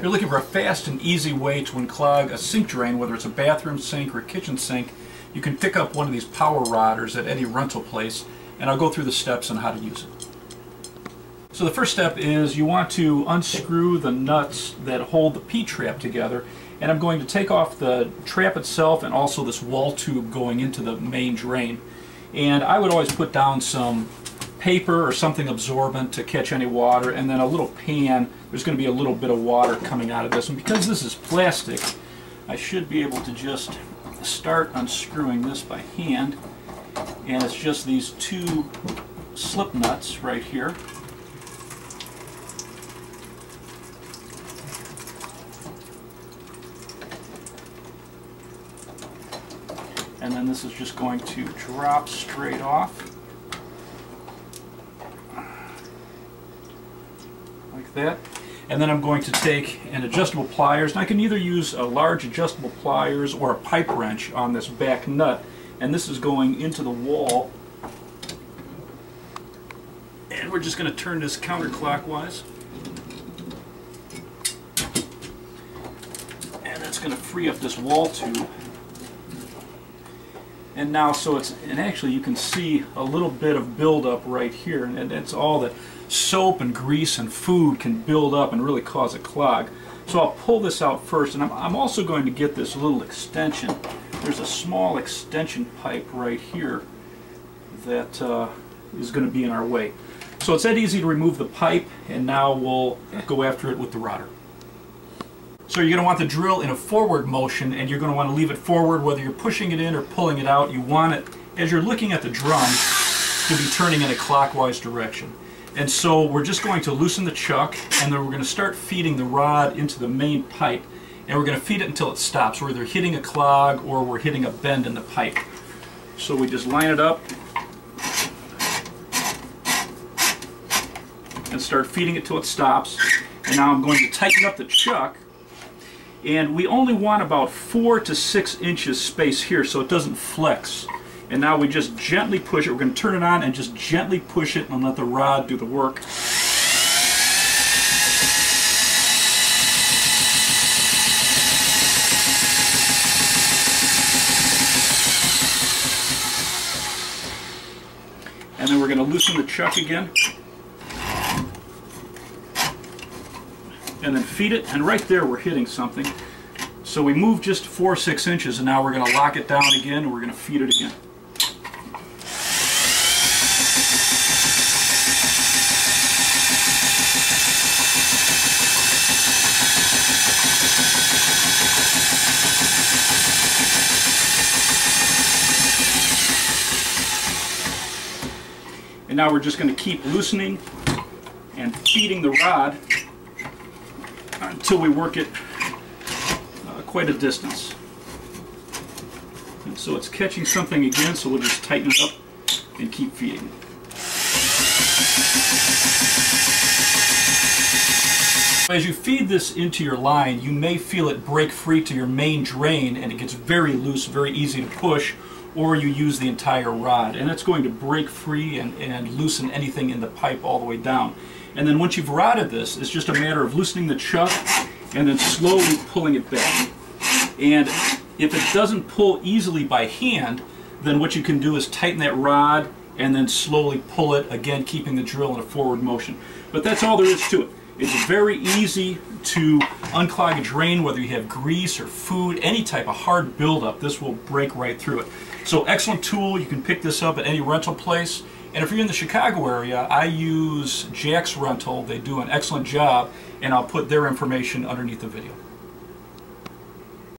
If you're looking for a fast and easy way to unclog a sink drain, whether it's a bathroom sink or a kitchen sink, you can pick up one of these power rodders at any rental place, and I'll go through the steps on how to use it. So the first step is you want to unscrew the nuts that hold the P-trap together, and I'm going to take off the trap itself and also this wall tube going into the main drain. And I would always put down some paper or something absorbent to catch any water and then a little pan there's going to be a little bit of water coming out of this and because this is plastic I should be able to just start unscrewing this by hand and it's just these two slip nuts right here. And then this is just going to drop straight off like that. And then I'm going to take an adjustable pliers, and I can either use a large adjustable pliers or a pipe wrench on this back nut. And this is going into the wall. And we're just going to turn this counterclockwise. And that's going to free up this wall tube. And now, so it's, and actually you can see a little bit of buildup right here, and it's all that soap and grease and food can build up and really cause a clog. So I'll pull this out first and I'm, I'm also going to get this little extension. There's a small extension pipe right here that uh, is going to be in our way. So it's that easy to remove the pipe and now we'll go after it with the rodder. So you're going to want the drill in a forward motion and you're going to want to leave it forward whether you're pushing it in or pulling it out. You want it, as you're looking at the drum, to be turning in a clockwise direction. And so we're just going to loosen the chuck and then we're going to start feeding the rod into the main pipe and we're going to feed it until it stops. We're either hitting a clog or we're hitting a bend in the pipe. So we just line it up and start feeding it till it stops. And now I'm going to tighten up the chuck and we only want about four to six inches space here so it doesn't flex. And now we just gently push it. We're going to turn it on and just gently push it and let the rod do the work. And then we're going to loosen the chuck again. And then feed it, and right there we're hitting something. So we move just four or six inches, and now we're going to lock it down again, and we're going to feed it again. And now we're just going to keep loosening and feeding the rod until we work it uh, quite a distance. And so it's catching something again, so we'll just tighten it up and keep feeding. As you feed this into your line, you may feel it break free to your main drain and it gets very loose, very easy to push, or you use the entire rod. And it's going to break free and, and loosen anything in the pipe all the way down. And then once you've rodded this, it's just a matter of loosening the chuck and then slowly pulling it back. And if it doesn't pull easily by hand, then what you can do is tighten that rod and then slowly pull it, again keeping the drill in a forward motion. But that's all there is to it. It's very easy to unclog a drain, whether you have grease or food, any type of hard buildup, this will break right through it. So excellent tool, you can pick this up at any rental place. And if you're in the Chicago area, I use Jack's Rental. They do an excellent job, and I'll put their information underneath the video.